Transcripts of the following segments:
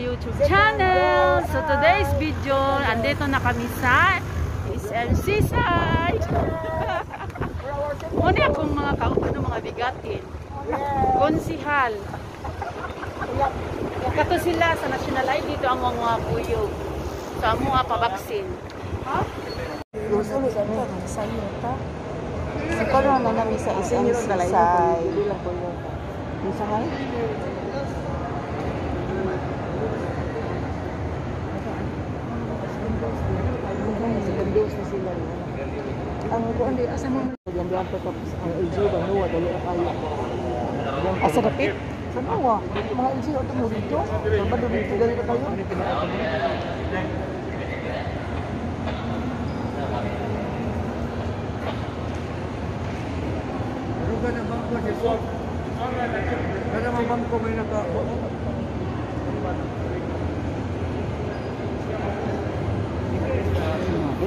YouTube channel. So today's video, andito na kami sa SM Seaside. Muna akong mga kaupan ng mga bigatin. Konsihal. Kato sila sa national ID dito ang mga mga puyo. So ang mga pabaksin. Gusto ni sa mga sa iyo ta. Sa karon na nami sa isang sisay. Isa hay? Ang di asa mo yan di ato tapos ang LG ba nuwa dali na kayo. Asa dapit? Sa nawa, mga LG auto mo dito. Ba dito dali ka kayo. Ruga na bangko di po. Kada mga bangko may naka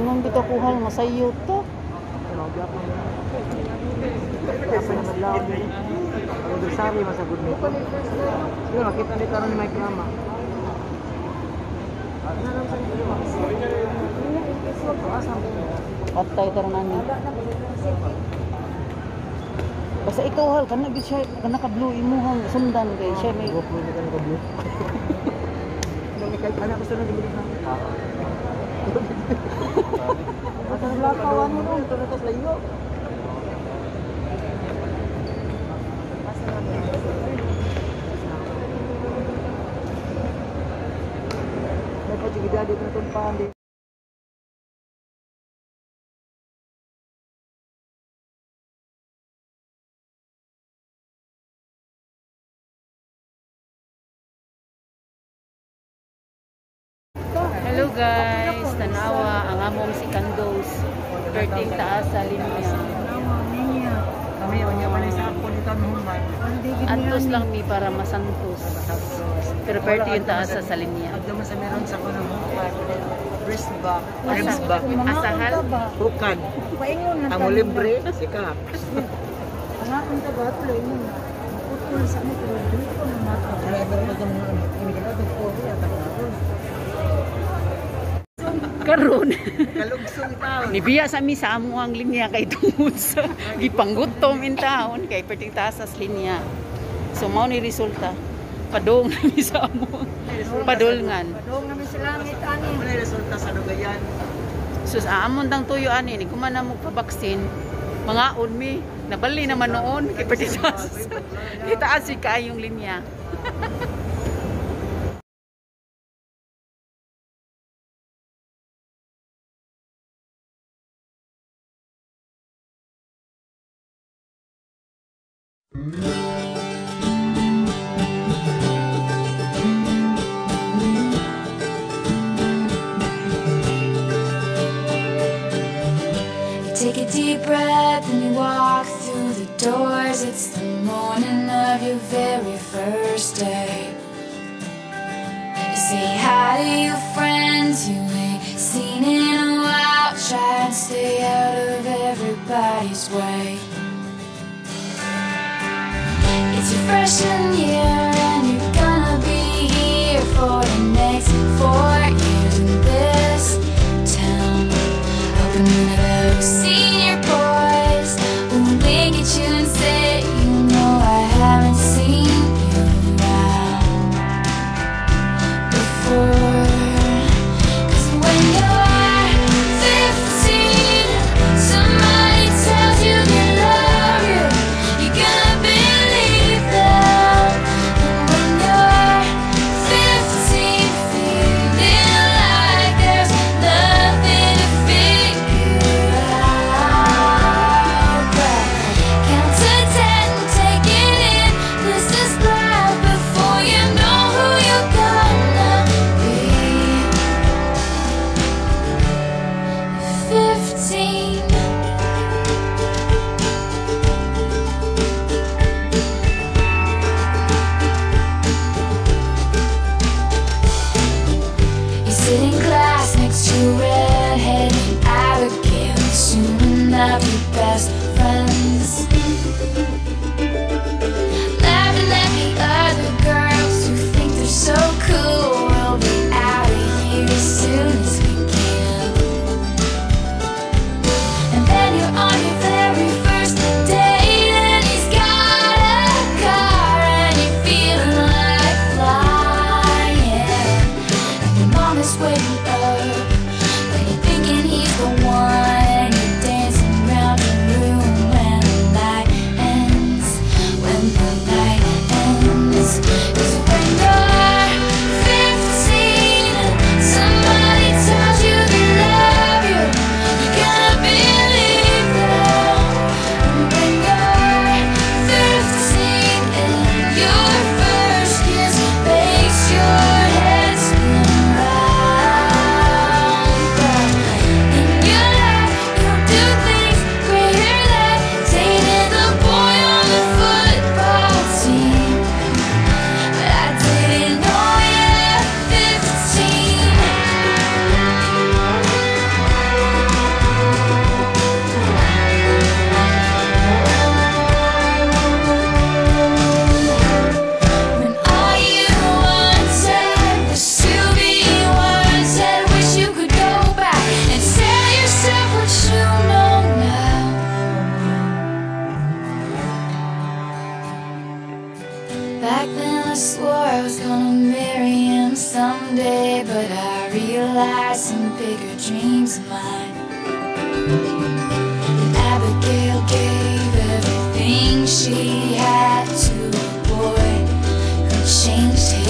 Ingon bitaw kuhal nga sa iyo to. Na bisari masagod nito. Siguro makita ni karon ni Mike Lama. Patay karon ani. Basta ikaw hal kana gid siya kana ka blue imuhang sundan kay siya may GoPro ni kana ka blue. Dali kay ana ko sa nang gilid na. Asa lakawan mo ron to sa iyo. May pagigida dito na tumpahan din. Hello guys, tanawa ang among si Candos. Perting taas sa linya. Sa. Antos lang mi para masantos. Pero perting yung taas sa linya. Adto man sa meron sa kuno. Wrist back, ribs back, Asahal. bukan. Amo libre, sikap. Karon. Kalugsong tao. Nibiya sa mi sa amo ang linya kay tungod sa gipanggutom in taon kay perting taas sa linya. So mao ni resulta. Padong na mi sa amo. Padulngan. Padong namin sa langit ani. Ano yung resulta sa Dugayan? Sus aamon tang tuyo ani ni kuman na mo pabaksin. Mga unmi nabali naman noon kay perting taas. Kita asi kayong linya. take a deep breath and you walk through the doors. It's the morning of your very first day. You say hi to your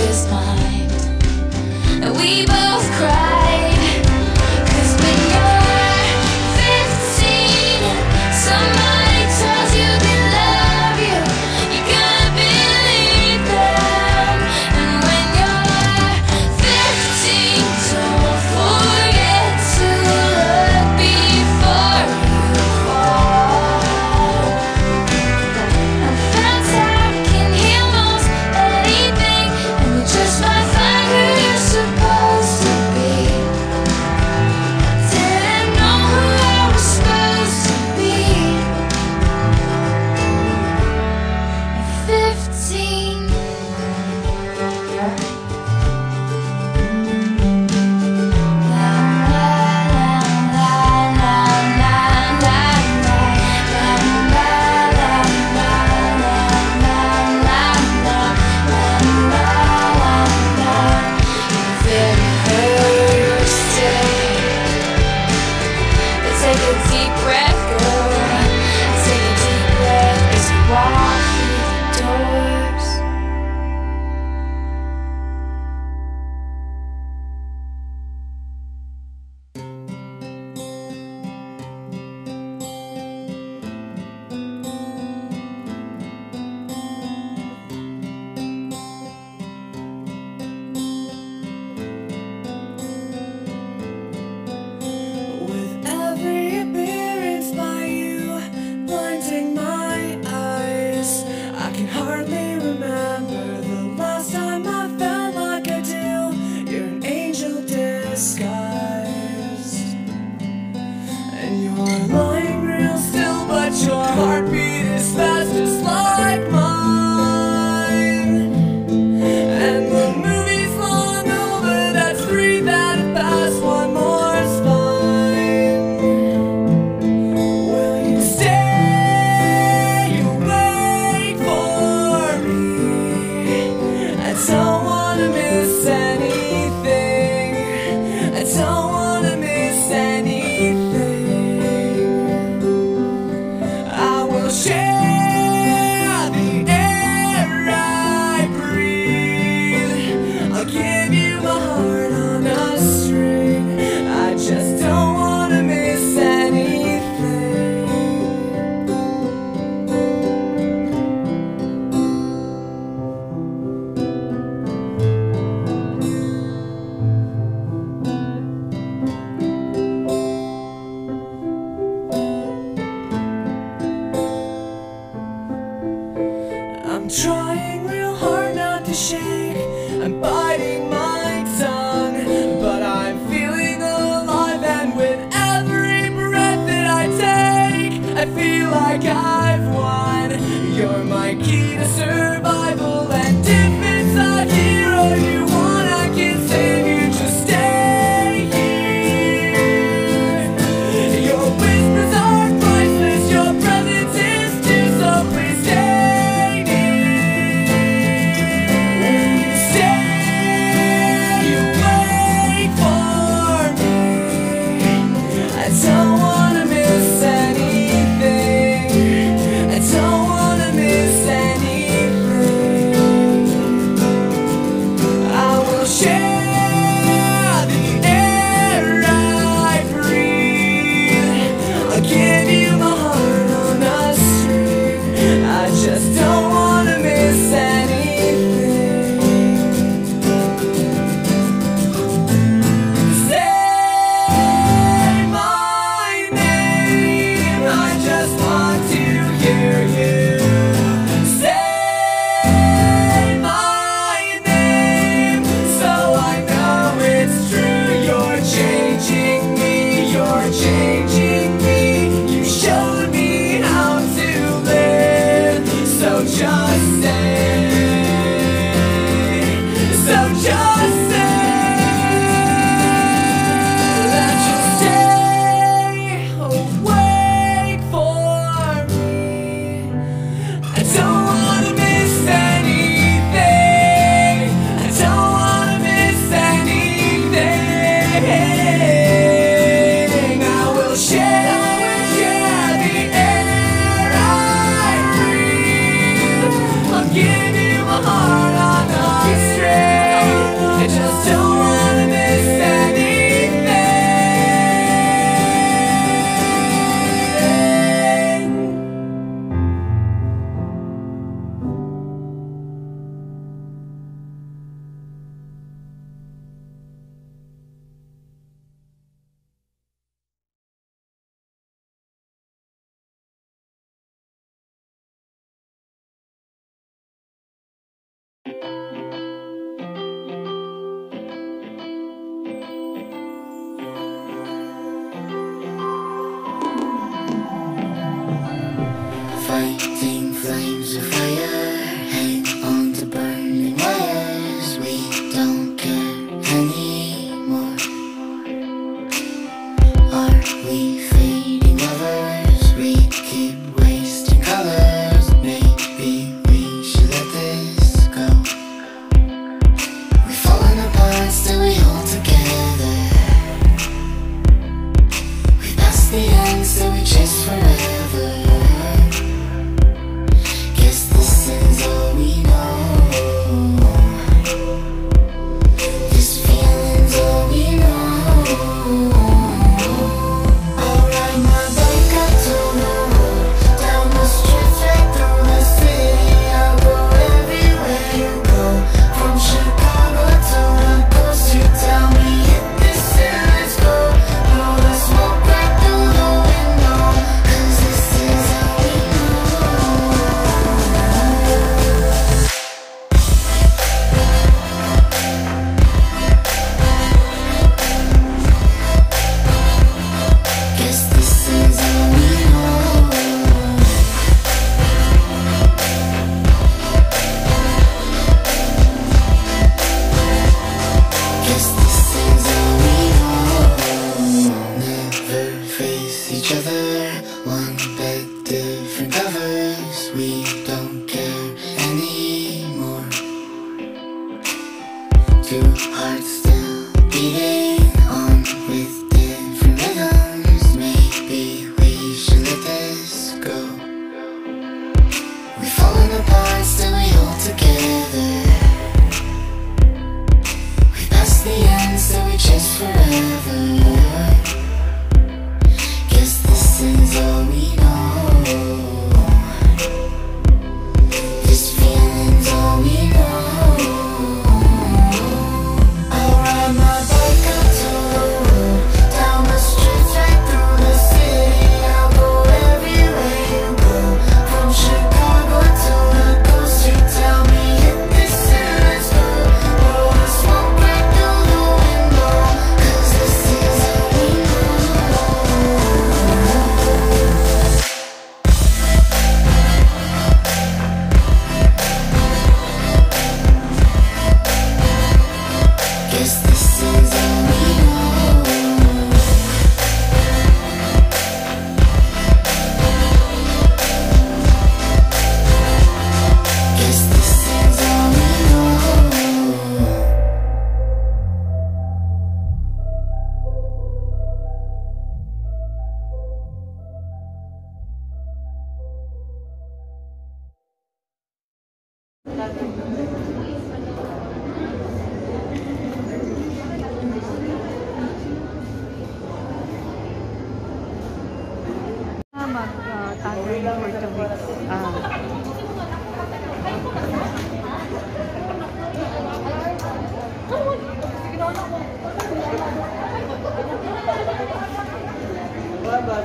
his mind. We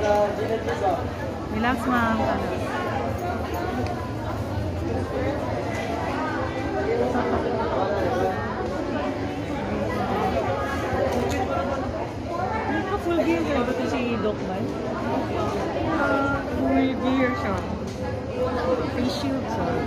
Relax ma'am. Ano full gear ano siya. Ba't si Doc ba? Ah, full gear siya. Face shield siya.